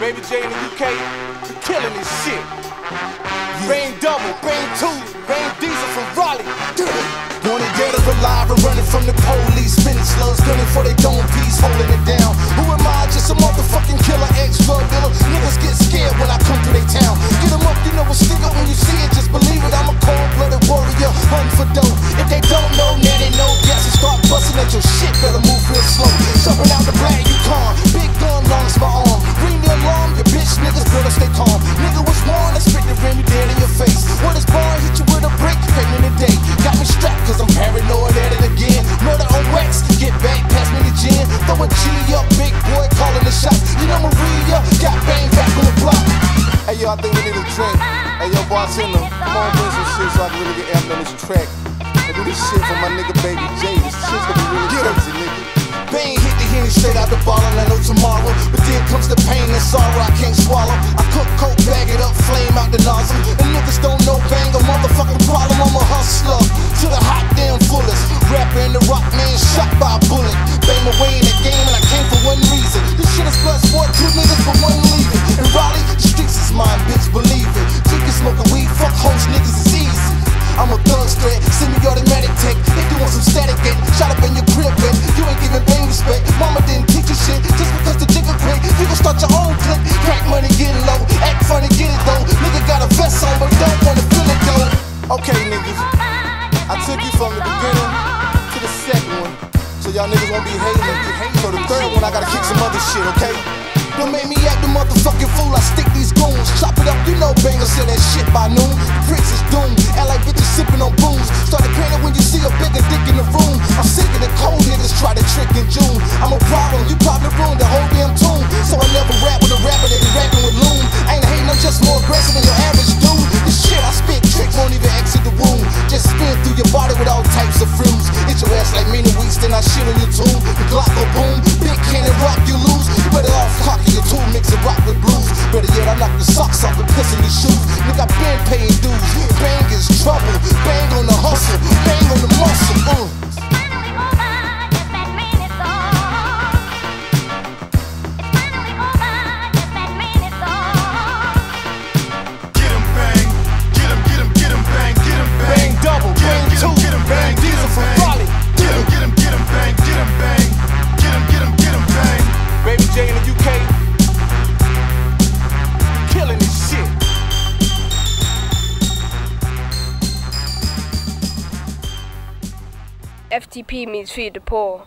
Baby J in the UK, you killing this shit. Yeah. Rain double, rain two, rain diesel from Raleigh. Wanted dead alive and running from the cold. drink. Hey, yo, bartender, come on, bring some shit so I can really get amped on this track. And do this shit for my nigga, baby J, This shit's gonna be really crazy, nigga. Pain hit the hand straight out the bottle, I know tomorrow. But then comes the pain and sorrow I can't swallow. but don't wanna feel it though. Okay, niggas, I took you from the beginning to the second one. So y'all niggas won't be hating. So the third one, I gotta kick some other shit, okay? Don't make me act the motherfucking fool. I stick these goons, chop it up. You know, bangers sell that shit by noon. socks off and pissing his shoes. FTP means feed the poor.